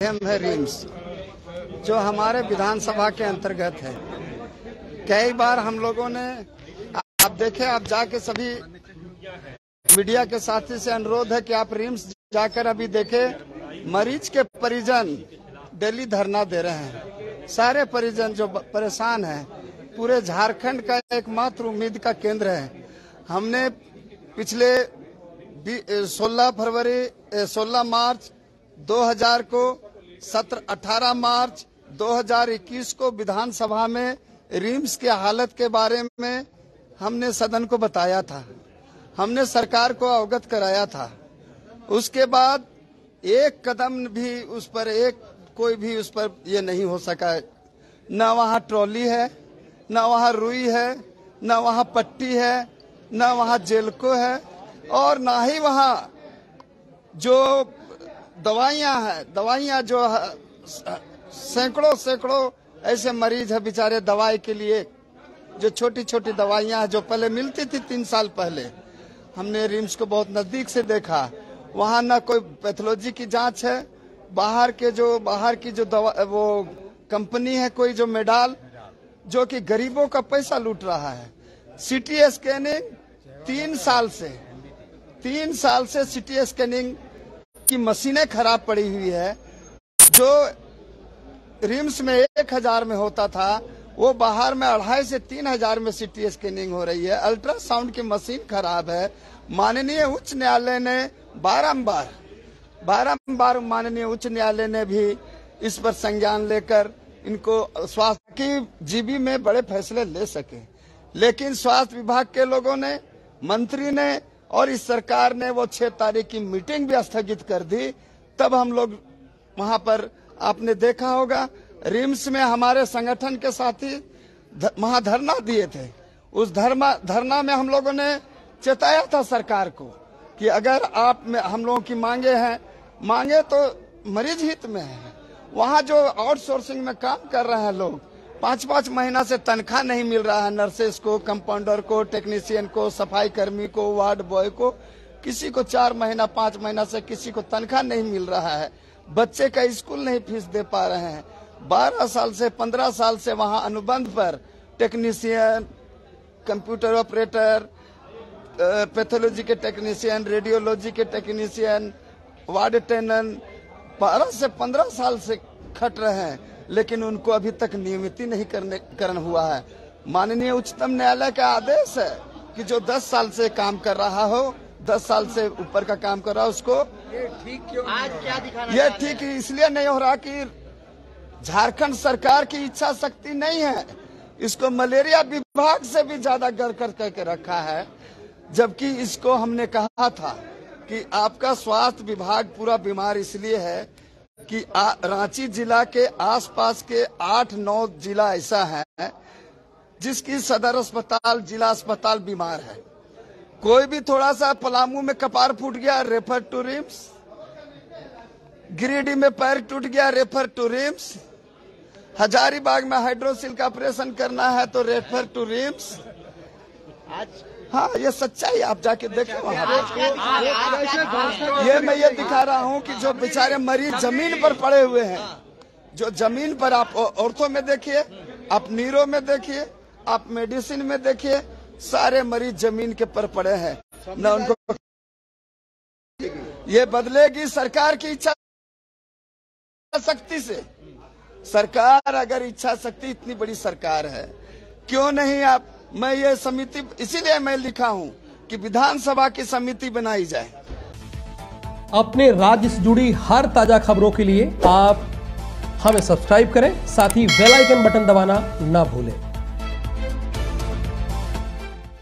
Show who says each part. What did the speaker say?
Speaker 1: माध्यम है रिम्स जो हमारे विधानसभा के अंतर्गत है। कई बार हम लोगों ने, आप देखें, आप जाके सभी मीडिया के साथी से अनुरोध है कि आप रिम्स जाकर अभी देखें, मरीज़ के परिजन डेली धरना दे रहे हैं। सारे परिजन जो परेशान हैं, पूरे झारखंड का एकमात्र उम्मीद का केंद्र है। हमने पिछले 16 फरवरी 16 मार्च 2000 को सत्र 18 मार्च 2021 को विधानसभा में रिम्स के हालत के बारे में हमने सदन को बताया था। हमने सरकार को अवगत कराया था। उसके बाद एक कदम भी उस पर, एक कोई भी उस पर ये नहीं हो सका। न वहाँ ट्रॉली है, न वहाँ रुई है, न वहाँ पट्टी है, न वहाँ जेलको है, और ना ही वहाँ जो दवाइयाँ हैं, दवाइयाँ जो सैकड़ों सैकड़ों ऐसे मरीज़ है बेचारे दवाई के लिए, जो छोटी छोटी दवाइयाँ हैं जो पहले मिलती थी तीन साल पहले। हमने रिम्स को बहुत नज़दीक से देखा। वहाँ ना कोई पैथोलॉजी की जाँच है, बाहर के जो, बाहर की जो दवा, वो कंपनी है कोई जो मेडाल, जो कि गरीबों का पैसा लूट रहा है। सिटी स्कैनिंग तीन साल से, तीन साल से सिटी स्कैनिंग की मशीनें खराब पड़ी हुई है। जो रिम्स में एक हज़ार में होता था, वो बाहर में अढ़ाई से तीन हज़ार में सिटी स्कैनिंग हो रही है। अल्ट्रासाउंड की मशीन खराब है। माननीय उच्च न्यायालय ने बारम्बार बारम्बार माननीय उच्च न्यायालय ने भी इस पर संज्ञान लेकर इनको स्वास्थ्य की जीबी में बड़े फैसले ले सके। लेकिन स्वास्थ्य विभाग के लोगों ने, मंत्री ने और इस सरकार ने वो छह तारीख की मीटिंग भी स्थगित कर दी। तब हम लोग वहाँ पर आपने देखा होगा, रिम्स में हमारे संगठन के साथी वहाँ धरना दिए थे। उस धर्मा, धरना में हम लोगों ने चेताया था सरकार को कि अगर आप में, हम लोगों की मांगे हैं, मांगे तो मरीज़ हित में है। वहाँ जो आउटसोर्सिंग में काम कर रहे हैं लोग पाँच पाँच महीना से तनख्वाह नहीं मिल रहा है। नर्सेस को कंपाउंडर को टेक्नीशियन को, सफ़ाई कर्मी को वार्ड बॉय को, किसी को चार महीना, पाँच महीना से किसी को तनख्वाह नहीं मिल रहा है। बच्चे का स्कूल नहीं फ़ीस दे पा रहे हैं। बारह साल से, पंद्रह साल से वहाँ अनुबंध पर टेक्नीशियन कंप्यूटर ऑपरेटर पैथोलॉजी के टेक्नीशियन रेडियोलॉजी के टेक्नीशियन वार्ड अटेंडेंट बारह से पंद्रह साल से खट रहे हैं। लेकिन उनको अभी तक नियमित नहीं करने करण हुआ है। माननीय उच्चतम न्यायालय का आदेश है कि जो 10 साल से काम कर रहा हो 10 साल से ऊपर का काम कर रहा है उसको
Speaker 2: ये ठीक क्यों आज क्या दिखाना
Speaker 1: ये ठीक इसलिए नहीं हो रहा कि झारखंड सरकार की इच्छा शक्ति नहीं है। इसको मलेरिया विभाग से भी ज़्यादा गर कर करके रखा है। जबकि इसको हमने कहा था कि आपका स्वास्थ्य विभाग पूरा बीमार इसलिए है कि आ, रांची जिला के आसपास के आठ नौ जिला ऐसा है जिसकी सदर अस्पताल जिला अस्पताल बीमार है। कोई भी थोड़ा सा पलामू में कपार फूट गया रेफर टू रिम्स। गिरिडीह में पैर टूट गया रेफर टू रिम्स। हजारीबाग में हाइड्रोसिल का ऑपरेशन करना है तो रेफर टू रिम्स।
Speaker 2: आज
Speaker 1: हाँ ये सच्चाई आप जाके देखें वहाँ ये मैं ये दिखा रहा हूँ कि जो बेचारे मरीज़ ज़मीन पर पड़े हुए हैं जो ज़मीन पर आप औरतों में देखिए आप नीरो में देखिए आप मेडिसिन में देखिए सारे मरीज़ ज़मीन के पर पड़े हैं। न उनको ये बदलेगी सरकार की इच्छा शक्ति से। सरकार अगर इच्छा शक्ति इतनी बड़ी सरकार है क्यों नहीं आप मैं ये समिति, इसीलिए मैं लिखा हूँ कि विधानसभा की समिति बनाई जाए।
Speaker 3: अपने राज्य से जुड़ी हर ताज़ा खबरों के लिए आप हमें सब्सक्राइब करें, साथ ही बेल आइकन बटन दबाना ना भूलें।